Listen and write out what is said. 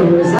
Yo